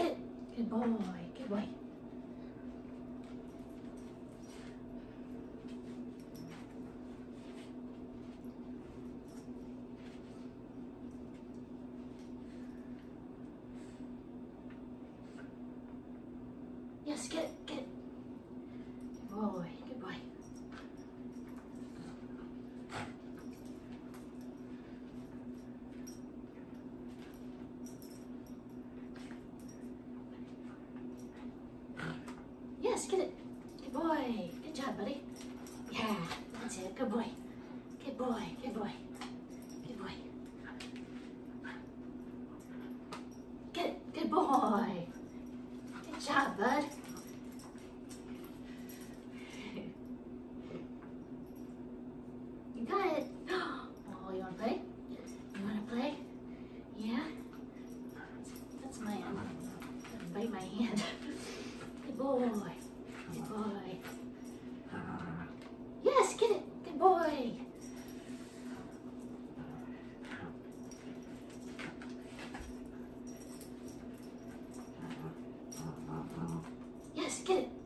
Good boy. Good boy. Yes, get it, get it. Good boy, good boy. Get it. Good boy. Good job, buddy. Yeah, that's it. Good boy. Good boy, good boy. Good boy. Get it. Good boy. Good job, bud. You got it. Oh, you want to play? You want to play? Yeah? That's my, um, bite my hand. Good boy. Hit it.